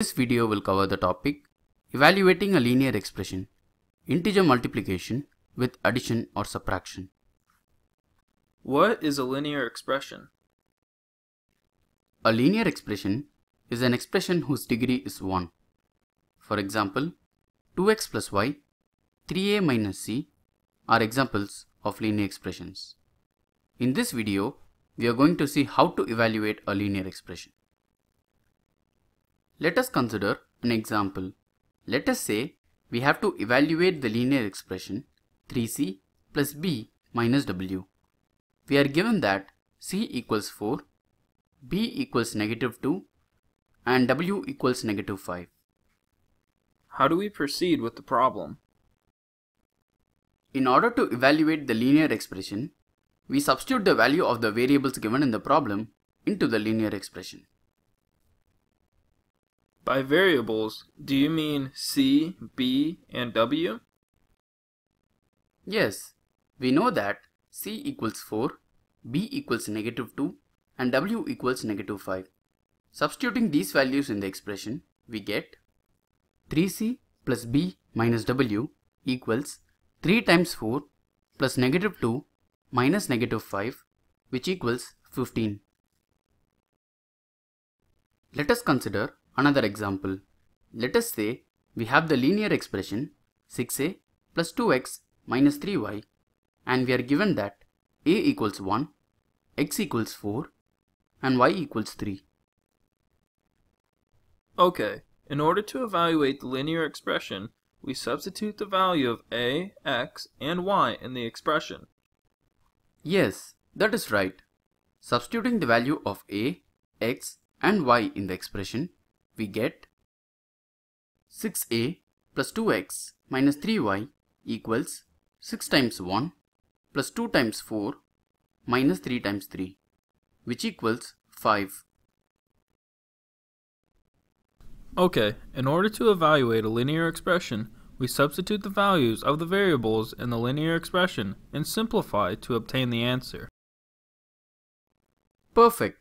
This video will cover the topic Evaluating a linear expression, integer multiplication with addition or subtraction. What is a linear expression? A linear expression is an expression whose degree is 1. For example, 2x plus y, 3a minus c are examples of linear expressions. In this video, we are going to see how to evaluate a linear expression. Let us consider an example. Let us say we have to evaluate the linear expression 3c plus b minus w. We are given that c equals 4, b equals negative 2 and w equals negative 5. How do we proceed with the problem? In order to evaluate the linear expression, we substitute the value of the variables given in the problem into the linear expression. By variables, do you mean c, b, and w? Yes, we know that c equals 4, b equals negative 2 and w equals negative 5. Substituting these values in the expression, we get 3c plus b minus w equals 3 times 4 plus negative 2 minus negative 5 which equals 15. Let us consider another example. Let us say we have the linear expression 6a plus 2x minus 3y and we are given that a equals 1, x equals 4 and y equals 3. Okay, in order to evaluate the linear expression, we substitute the value of a, x, and y in the expression. Yes, that is right. Substituting the value of a, x and y in the expression, we get 6a plus 2x minus 3y equals 6 times 1 plus 2 times 4 minus 3 times 3 which equals 5. Okay, in order to evaluate a linear expression, we substitute the values of the variables in the linear expression and simplify to obtain the answer. Perfect.